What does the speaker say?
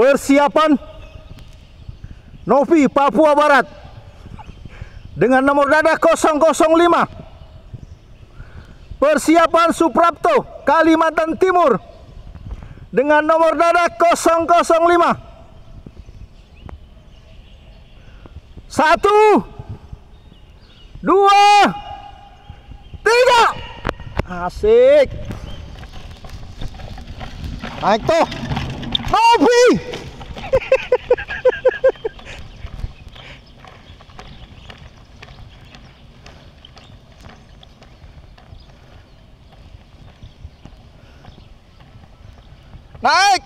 Persiapan Novi Papua Barat dengan nomor dada 005. Persiapan Suprapto Kalimantan Timur dengan nomor dada 005. Satu, dua, tiga. Asik. Naik tuh. Novi. Naik.